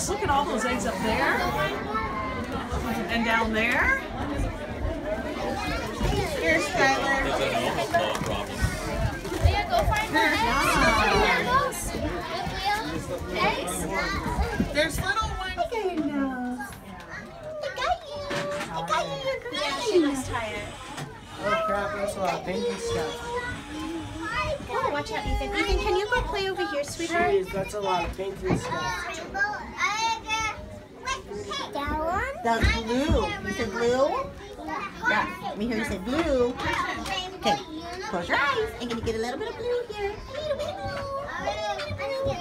Max, look at all those eggs up there. And down there. Here's Skylar. Leah, go find the eggs. Eggs? There's little ones. I got your nose. I got you. I got you. You're great. Yeah, she looks tired. Oh crap, there's a lot of painting stuff. Oh, watch out, Ethan. Ethan, can you go play over here, sweetheart? Jeez, that's a lot of painting stuff. That one? That's blue. You said blue? Yeah. Let me hear you say blue. Okay. Close your eyes. I'm gonna get a little bit of blue here. A little bit of blue.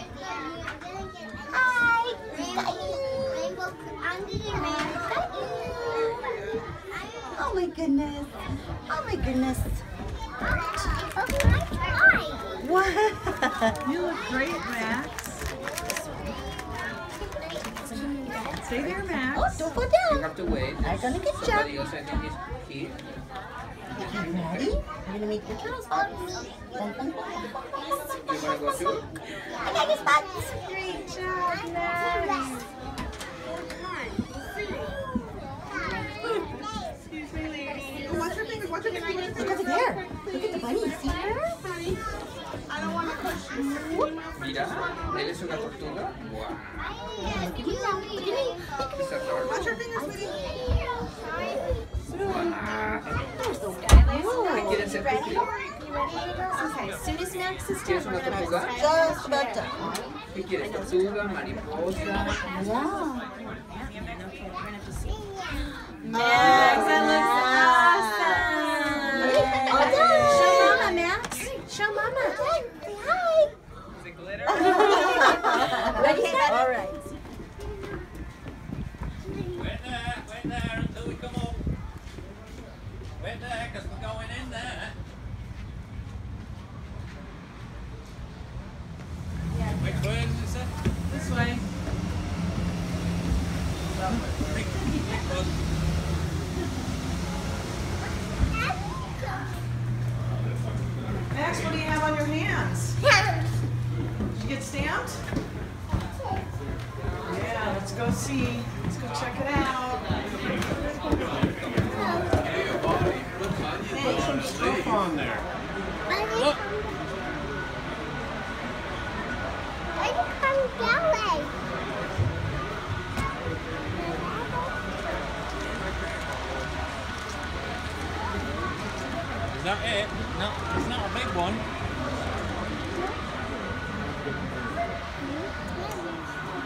Hi. Oh my goodness. Oh my goodness. What? You look great, Max. Stay there, Max. Oh, don't go You down. have to wait. I'm gonna get Somebody you. else, I think, is here. You ready? I'm gonna make your turtle spots. Bum, bum, bum, bum, You wanna go too? I got your spots. Great job, Max. Watch your fingers. Watch your fingers. Look over there. Look at the bunny. See her? I don't want to push you. Mira, él es una tortuga. Wow. Look at you now. Look at me. It's a turtle. Watch your fingers, sweetie. Wow. Skylar, ¿Quieres ser ready? You ready? Okay, as soon as Max is done, we're gonna tortuga? Just about done. ¿Qué quieres? ¿Tortuga? ¿Mariposa? Yeah. Max, There, because we're going in there. Which way is it, sir? This way. Big, big bus. Max, what do you have on your hands? Did you get stamped? Yeah, let's go see. Let's go check it out. Put some stuff on there. Look, is that it? No, it's not a big one.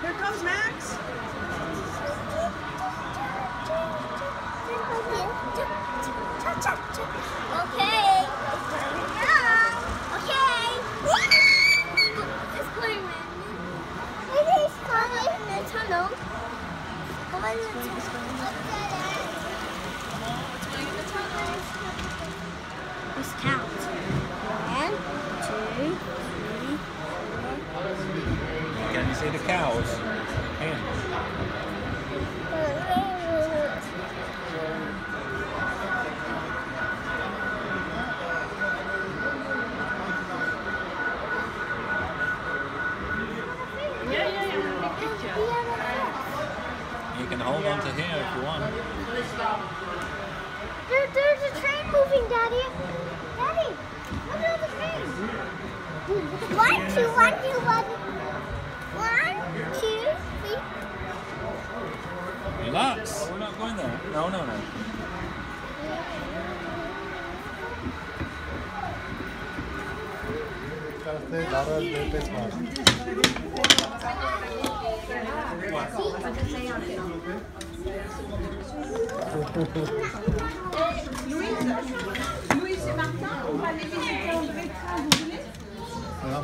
Here comes Max. Okay. Okay. It's going It is coming in the tunnel. Come on, in the tunnel. It's going in the tunnel. Let's count. One, two, three, Can you see the cows? Picture. You can hold on to here if you want. There, there's a train moving, Daddy. Daddy, look at the train. One, two, one, two, one. One, two, three. Relax. We're not going there. No, no, no. Louise et Martin, on va les visiter en direct, vous voulez Gotta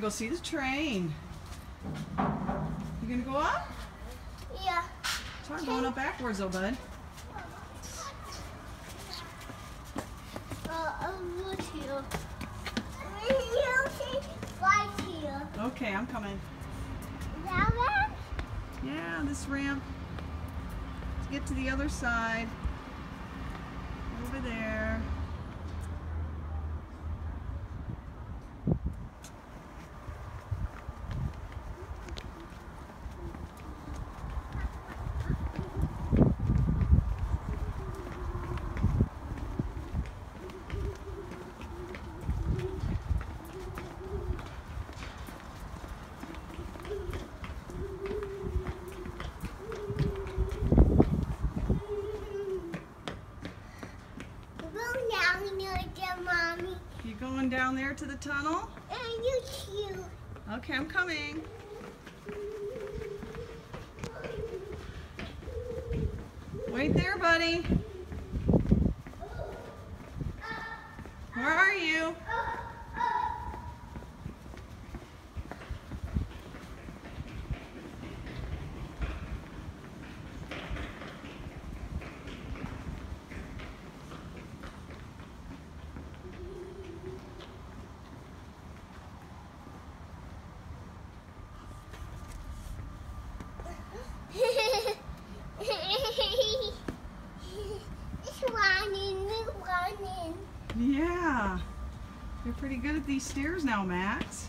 gonna go see the train. You gonna go up? Yeah. Try going up backwards though, bud. Uh, what's here? You here. Okay, I'm coming. That? Yeah, this ramp. To get to the other side. Over there. Go down here, dear mommy. You going down there to the tunnel? And you cute. Okay, I'm coming. Wait there, buddy. Where are you? Oh, it's running, it's running. Yeah. You're pretty good at these stairs now, Max.